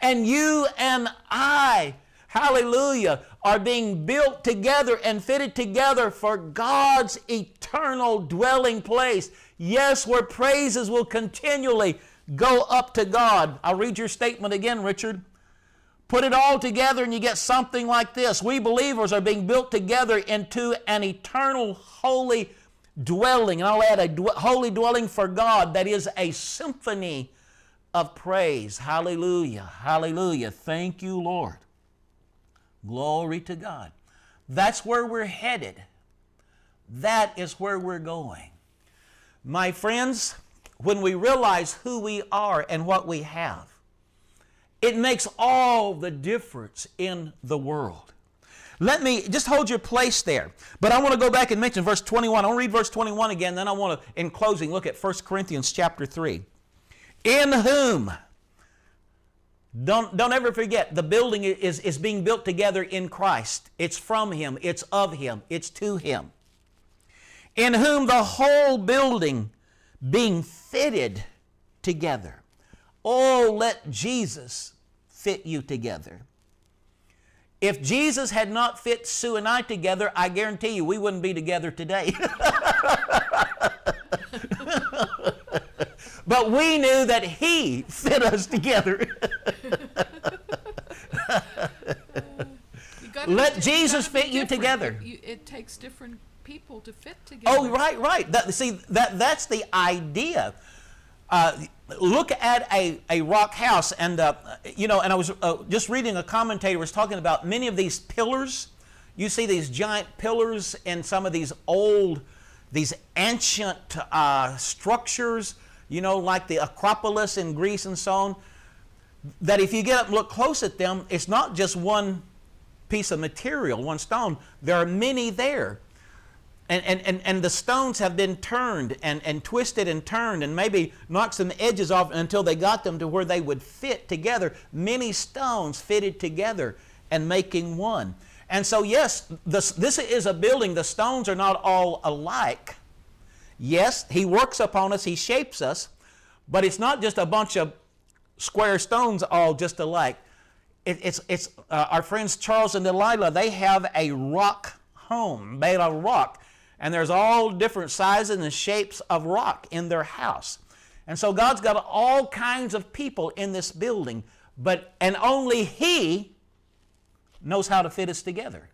And you and I, hallelujah, are being built together and fitted together for God's eternal dwelling place. Yes, where praises will continually go up to God. I'll read your statement again, Richard. Put it all together and you get something like this. We believers are being built together into an eternal holy dwelling. And I'll add a holy dwelling for God that is a symphony of praise. Hallelujah. Hallelujah. Thank you, Lord. Glory to God. That's where we're headed. That is where we're going. My friends, when we realize who we are and what we have, it makes all the difference in the world. Let me just hold your place there. But I want to go back and mention verse 21. I'll read verse 21 again, then I want to, in closing, look at 1 Corinthians chapter 3. In whom, don't, don't ever forget, the building is, is being built together in Christ. It's from Him, it's of Him, it's to Him. In whom the whole building being fitted together. Oh, let Jesus fit you together. If Jesus had not fit Sue and I together, I guarantee you we wouldn't be together today. but we knew that He fit us together. Let Jesus fit you together. You, it takes different people to fit together. Oh, right, right. That, see, that, that's the idea. Uh, look at a, a rock house, and uh, you know, and I was uh, just reading a commentator was talking about many of these pillars. You see these giant pillars in some of these old, these ancient uh, structures. You know, like the Acropolis in Greece and so on. That if you get up and look close at them, it's not just one piece of material, one stone. There are many there. And, and, and, and the stones have been turned and, and twisted and turned and maybe knocked some edges off until they got them to where they would fit together. Many stones fitted together and making one. And so, yes, this, this is a building. The stones are not all alike. Yes, He works upon us, He shapes us, but it's not just a bunch of square stones all just alike. It, it's it's uh, our friends Charles and Delilah, they have a rock home made of rock and there's all different sizes and shapes of rock in their house. And so God's got all kinds of people in this building, but and only He knows how to fit us together.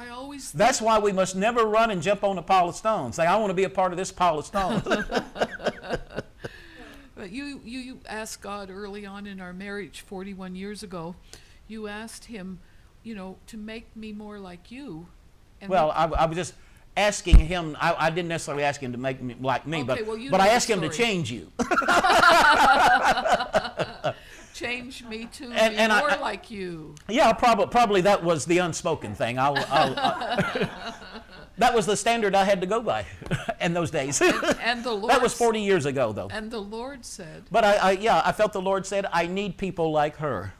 I always That's why we must never run and jump on a pile of stones. Say, I want to be a part of this pile of stones. but you, you you asked God early on in our marriage 41 years ago. You asked him, you know, to make me more like you. And well, I, I was just asking him, I, I, didn't necessarily ask him to make me like me, okay, but, well, but I asked him to change you. change me to and, be and more I, like you. Yeah, probably, probably that was the unspoken thing. I'll, I'll, that was the standard I had to go by in those days. And, and the Lord that was 40 years ago, though. And the Lord said. But I, I, yeah, I felt the Lord said, I need people like her.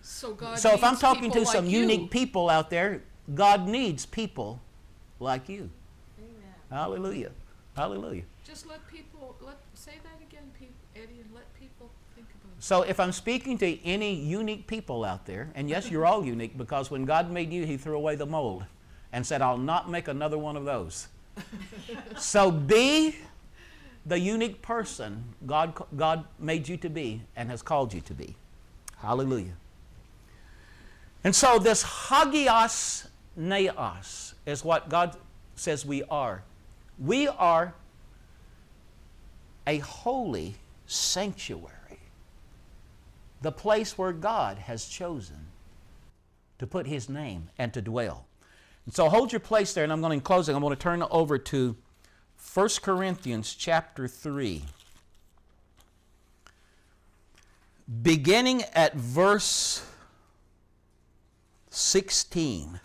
So God. So if I'm talking to like some you. unique people out there, God needs people like you. Hallelujah. Hallelujah. Just let people let say that again, Eddie, and let people think about it. So if I'm speaking to any unique people out there, and yes, you're all unique because when God made you, He threw away the mold and said, I'll not make another one of those. so be the unique person God, God made you to be and has called you to be. Hallelujah. And so this hagios naos is what God says we are. We are a holy sanctuary, the place where God has chosen to put His name and to dwell. And so hold your place there, and I'm going to, in closing, I'm going to turn over to 1 Corinthians chapter 3. Beginning at verse 16.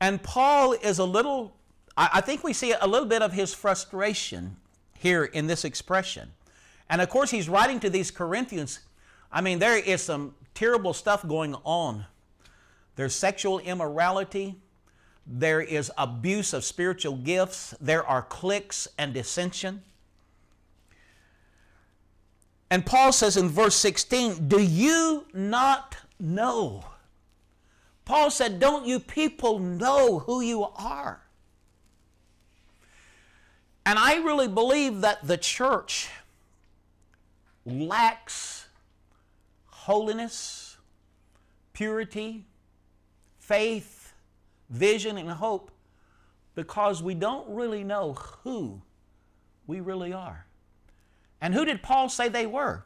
And Paul is a little, I think we see a little bit of his frustration here in this expression. And of course, he's writing to these Corinthians. I mean, there is some terrible stuff going on. There's sexual immorality, there is abuse of spiritual gifts, there are cliques and dissension. And Paul says in verse 16, Do you not know? Paul said, Don't you people know who you are? And I really believe that the church lacks holiness, purity, faith, vision, and hope because we don't really know who we really are. And who did Paul say they were?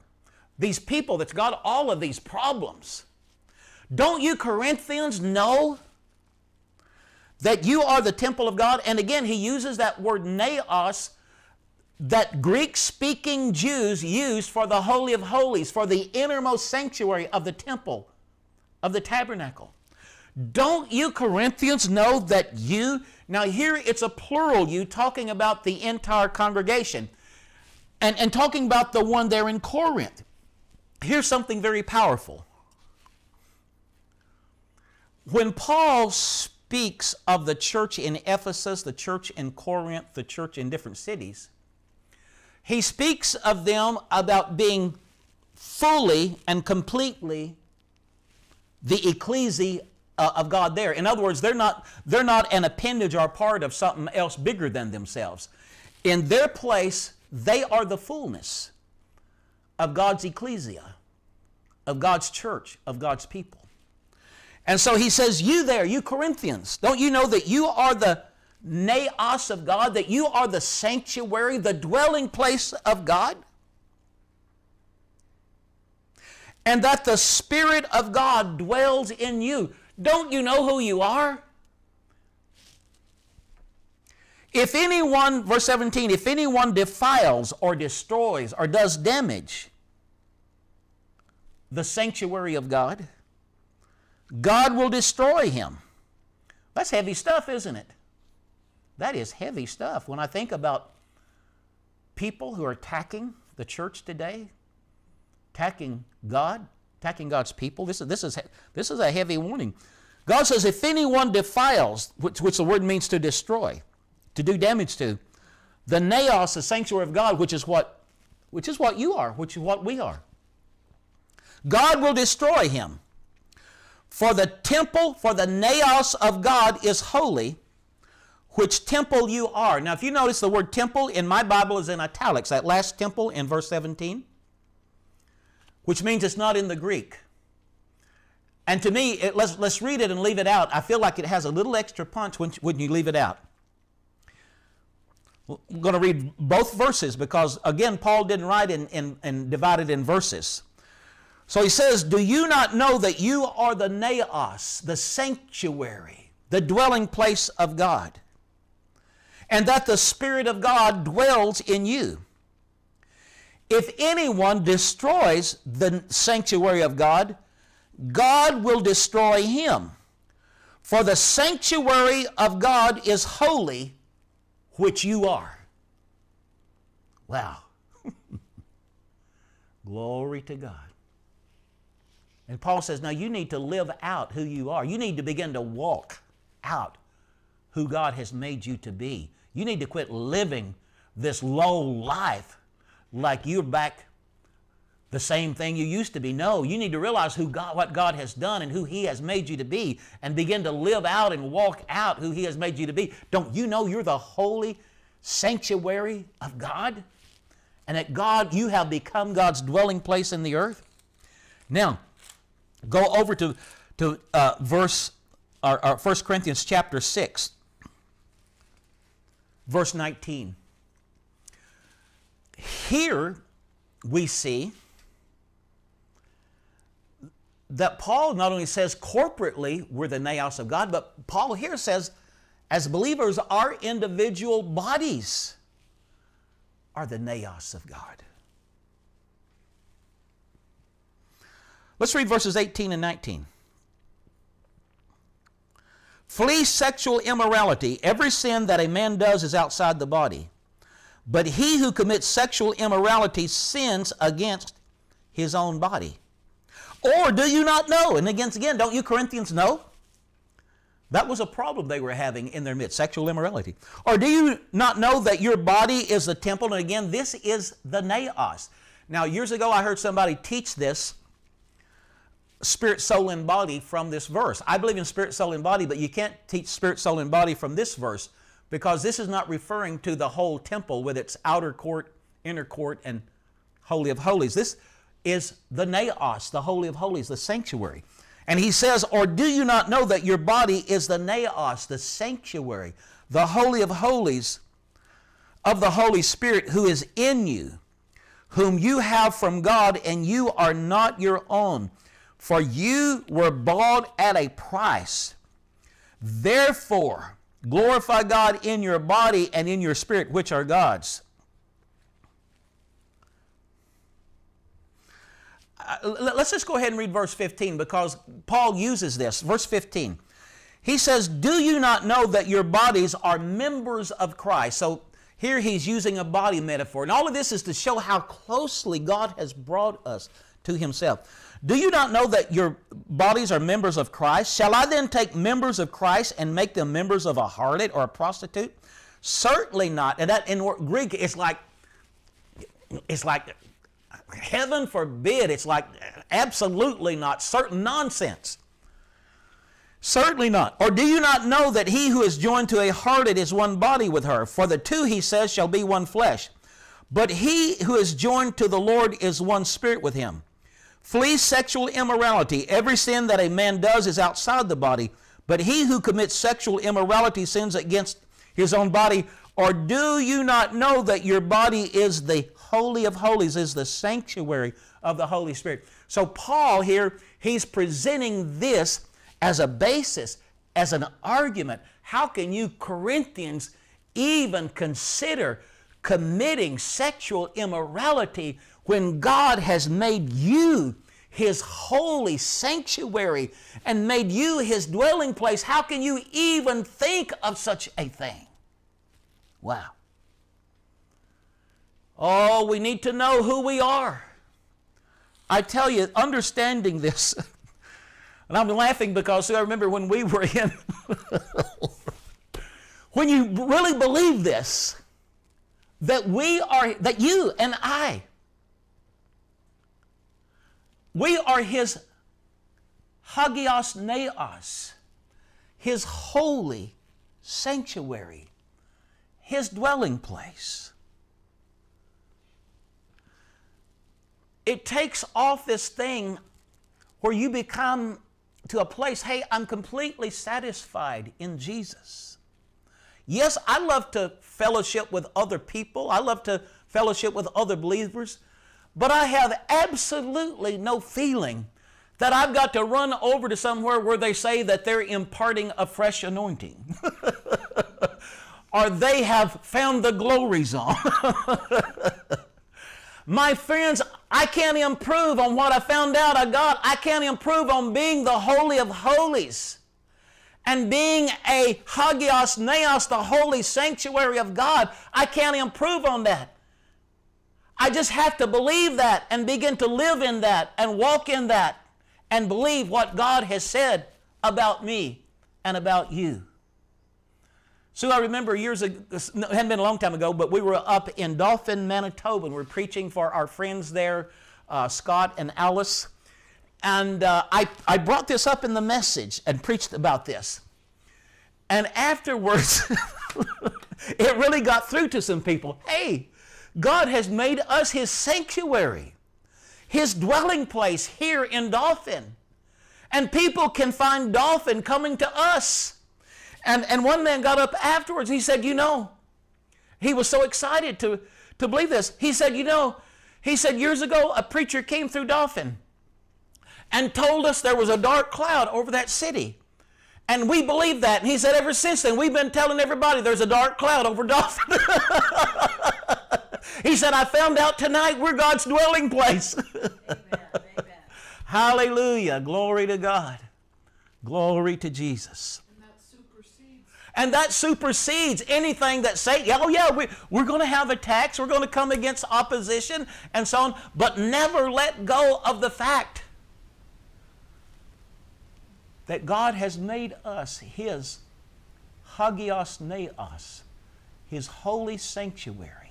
These people that's got all of these problems. Don't you Corinthians know that you are the temple of God? And again, he uses that word naos that Greek speaking Jews used for the Holy of Holies, for the innermost sanctuary of the temple, of the tabernacle. Don't you Corinthians know that you, now here it's a plural you talking about the entire congregation and, and talking about the one there in Corinth. Here's something very powerful. When Paul speaks of the church in Ephesus, the church in Corinth, the church in different cities, he speaks of them about being fully and completely the ecclesia uh, of God there. In other words, they're not, they're not an appendage or part of something else bigger than themselves. In their place, they are the fullness of God's ecclesia, of God's church, of God's people. And so he says, You there, you Corinthians, don't you know that you are the naos of God, that you are the sanctuary, the dwelling place of God? And that the Spirit of God dwells in you. Don't you know who you are? If anyone, verse 17, if anyone defiles or destroys or does damage the sanctuary of God, God will destroy him. That's heavy stuff, isn't it? That is heavy stuff. When I think about people who are attacking the church today, attacking God, attacking God's people. This is, this is, this is a heavy warning. God says, if anyone defiles, which, which the word means to destroy, to do damage to, the naos, the sanctuary of God, which is what, which is what you are, which is what we are. God will destroy him. For the temple, for the naos of God is holy, which temple you are. Now, if you notice the word temple in my Bible is in italics, that last temple in verse 17 which means it's not in the Greek. And to me, it, let's, let's read it and leave it out. I feel like it has a little extra punch when, when you leave it out. I'm going to read both verses because, again, Paul didn't write in, in, and divide it in verses. So he says, Do you not know that you are the naos, the sanctuary, the dwelling place of God, and that the Spirit of God dwells in you? If anyone destroys the sanctuary of God, God will destroy him. For the sanctuary of God is holy, which you are. Wow. Glory to God. And Paul says, now you need to live out who you are. You need to begin to walk out who God has made you to be. You need to quit living this low life like you're back the same thing you used to be. No, you need to realize who God, what God has done and who He has made you to be and begin to live out and walk out who He has made you to be. Don't you know you're the holy sanctuary of God? And that God, you have become God's dwelling place in the earth? Now, go over to, to uh, verse, or, or 1 Corinthians chapter 6, verse 19. Here we see that Paul not only says corporately we're the naos of God, but Paul here says as believers, our individual bodies are the naos of God. Let's read verses 18 and 19. Flee sexual immorality. Every sin that a man does is outside the body. But he who commits sexual immorality sins against his own body. Or do you not know? And again, again, don't you Corinthians know? That was a problem they were having in their midst, sexual immorality. Or do you not know that your body is the temple? And again, this is the naos. Now, years ago, I heard somebody teach this spirit, soul, and body from this verse. I believe in spirit, soul, and body, but you can't teach spirit, soul, and body from this verse because this is not referring to the whole temple with its outer court, inner court, and Holy of Holies. This is the naos, the Holy of Holies, the sanctuary. And he says, Or do you not know that your body is the naos, the sanctuary, the Holy of Holies of the Holy Spirit who is in you, whom you have from God, and you are not your own? For you were bought at a price. Therefore, Glorify God in your body and in your spirit, which are God's. Uh, let's just go ahead and read verse 15 because Paul uses this. Verse 15. He says, Do you not know that your bodies are members of Christ? So here he's using a body metaphor. And all of this is to show how closely God has brought us to himself. Do you not know that your bodies are members of Christ? Shall I then take members of Christ and make them members of a harlot or a prostitute? Certainly not. And that in Greek, it's like, it's like heaven forbid. It's like absolutely not. Certain nonsense. Certainly not. Or do you not know that he who is joined to a harlot is one body with her? For the two, he says, shall be one flesh. But he who is joined to the Lord is one spirit with him. Flee sexual immorality. Every sin that a man does is outside the body, but he who commits sexual immorality sins against his own body. Or do you not know that your body is the holy of holies, is the sanctuary of the Holy Spirit? So, Paul here, he's presenting this as a basis, as an argument. How can you, Corinthians, even consider committing sexual immorality when God has made you His holy sanctuary and made you His dwelling place, how can you even think of such a thing? Wow. Oh, we need to know who we are. I tell you, understanding this, and I'm laughing because I remember when we were in, when you really believe this, that we are, that you and I we are His hagios naos, His holy sanctuary, His dwelling place. It takes off this thing where you become to a place, hey, I'm completely satisfied in Jesus. Yes, I love to fellowship with other people. I love to fellowship with other believers. But I have absolutely no feeling that I've got to run over to somewhere where they say that they're imparting a fresh anointing. or they have found the glory zone. My friends, I can't improve on what I found out I got. I can't improve on being the Holy of Holies and being a Hagios Naos, the holy sanctuary of God. I can't improve on that. I just have to believe that and begin to live in that and walk in that and believe what God has said about me and about you. So I remember years ago, it hadn't been a long time ago, but we were up in Dauphin, Manitoba, and we are preaching for our friends there, uh, Scott and Alice. And uh, I, I brought this up in the message and preached about this. And afterwards, it really got through to some people. Hey, God has made us His sanctuary, His dwelling place here in Dauphin. And people can find Dauphin coming to us. And, and one man got up afterwards. He said, You know, he was so excited to, to believe this. He said, You know, he said, years ago, a preacher came through Dauphin and told us there was a dark cloud over that city. And we believed that. And he said, ever since then, we've been telling everybody there's a dark cloud over Dauphin. He said, I found out tonight we're God's dwelling place. Amen, amen. Hallelujah. Glory to God. Glory to Jesus. And that supersedes, and that supersedes anything that say, oh yeah, we, we're going to have attacks, we're going to come against opposition and so on, but never let go of the fact that God has made us His Hagios Naos, His holy sanctuary.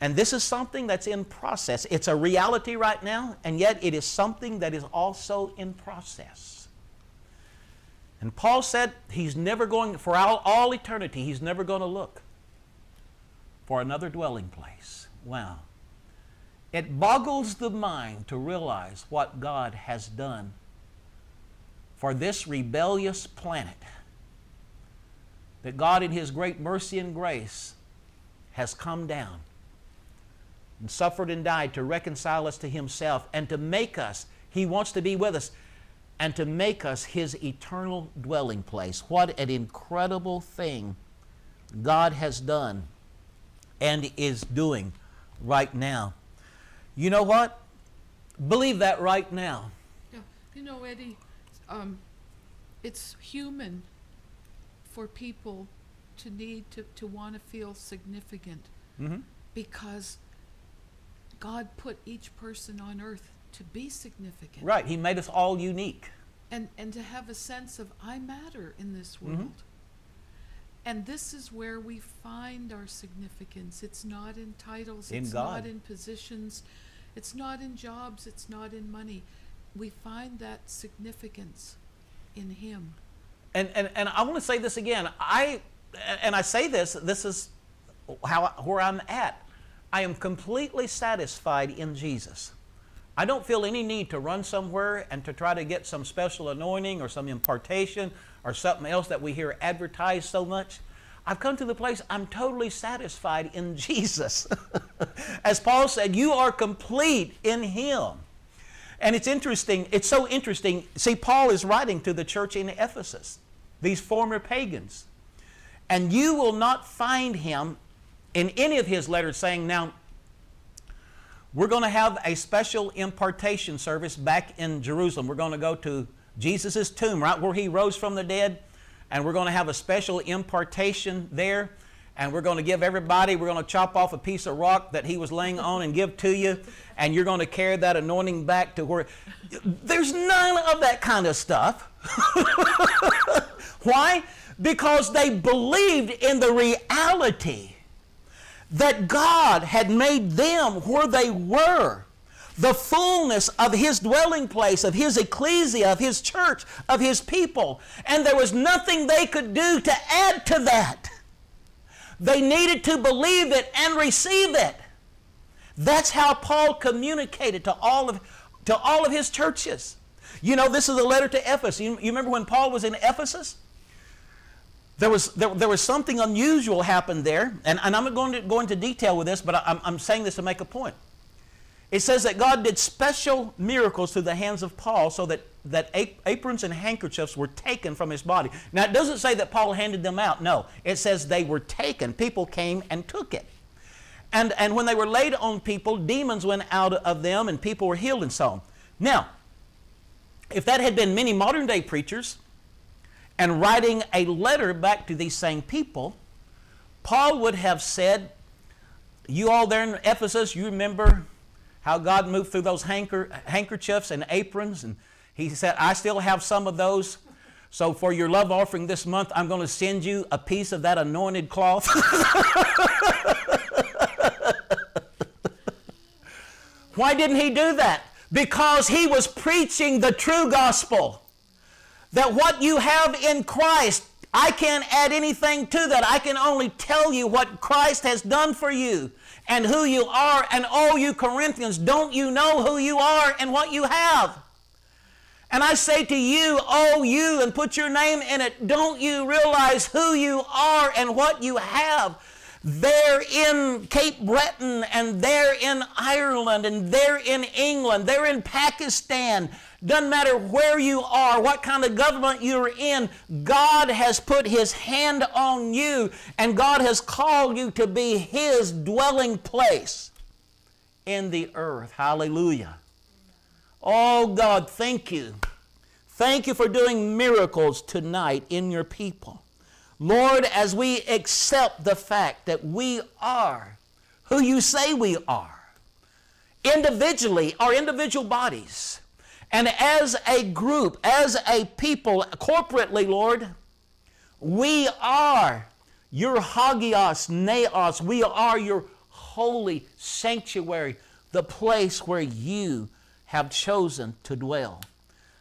And this is something that's in process. It's a reality right now, and yet it is something that is also in process. And Paul said he's never going, for all, all eternity, he's never going to look for another dwelling place. Wow. It boggles the mind to realize what God has done for this rebellious planet. That God, in His great mercy and grace, has come down and suffered and died to reconcile us to Himself and to make us, He wants to be with us, and to make us His eternal dwelling place. What an incredible thing God has done and is doing right now. You know what? Believe that right now. Yeah, you know, Eddie, um, it's human for people to need to, to want to feel significant Mm-hmm. because God put each person on earth to be significant. Right. He made us all unique. And, and to have a sense of, I matter in this Mhm. world. And this is where we find our significance. It's not in titles, In it's God. not in positions, it's not in jobs, it's not in money. We find that significance in Him. And, and, and I want to say this again. I and I say this. This is how where I'm at. I am completely satisfied in Jesus. I don't feel any need to run somewhere and to try to get some special anointing or some impartation or something else that we hear advertised so much. I've come to the place I'm totally satisfied in Jesus. As Paul said, you are complete in Him. And it's interesting, it's so interesting. See, Paul is writing to the church in Ephesus, these former pagans. And you will not find him in any of his letters saying, Now, we're going to have a special impartation service back in Jerusalem. We're going to go to Jesus' tomb, right where he rose from the dead, and we're going to have a special impartation there. And we're going to give everybody, we're going to chop off a piece of rock that he was laying on and give to you, and you're going to carry that anointing back to where. There's none of that kind of stuff. Why? Because they believed in the reality that God had made them where they were. The fullness of His dwelling place, of His ecclesia, of His church, of His people. And there was nothing they could do to add to that. They needed to believe it and receive it. That's how Paul communicated to all of, to all of his churches. You know, this is a letter to Ephesus. You, you remember when Paul was in Ephesus? There was, there, there was something unusual happened there, and, and I'm not going to go into detail with this, but I, I'm, I'm saying this to make a point. It says that God did special miracles through the hands of Paul so that, that ap- aprons and handkerchiefs were taken from his body. Now, it doesn't say that Paul handed them out. No, it says they were taken. People came and took it. And, and when they were laid on people, demons went out of them and people were healed and so on. Now, if that had been many modern day preachers and writing a letter back to these same people, Paul would have said, You all there in Ephesus, you remember how God moved through those handker- handkerchiefs and aprons? And he said, I still have some of those. So for your love offering this month, I'm going to send you a piece of that anointed cloth. Why didn't he do that? Because he was preaching the true gospel. That what you have in Christ, I can't add anything to that. I can only tell you what Christ has done for you and who you are. And oh, you Corinthians, don't you know who you are and what you have? And I say to you, oh, you, and put your name in it, don't you realize who you are and what you have? They're in Cape Breton, and they're in Ireland, and they're in England, they're in Pakistan. Doesn't matter where you are, what kind of government you're in, God has put His hand on you, and God has called you to be His dwelling place in the earth. Hallelujah. Oh God, thank you. Thank you for doing miracles tonight in your people. Lord, as we accept the fact that we are who you say we are, individually, our individual bodies, and as a group, as a people, corporately, Lord, we are your hagios, naos. We are your holy sanctuary, the place where you have chosen to dwell.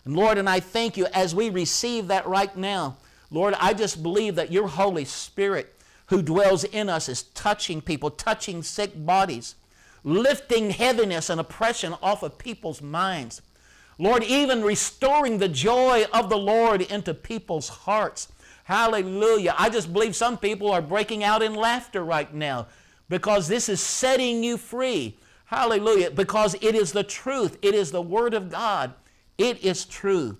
And Lord, and I thank you as we receive that right now. Lord, I just believe that your Holy Spirit who dwells in us is touching people, touching sick bodies, lifting heaviness and oppression off of people's minds. Lord, even restoring the joy of the Lord into people's hearts. Hallelujah. I just believe some people are breaking out in laughter right now because this is setting you free. Hallelujah. Because it is the truth, it is the Word of God. It is true.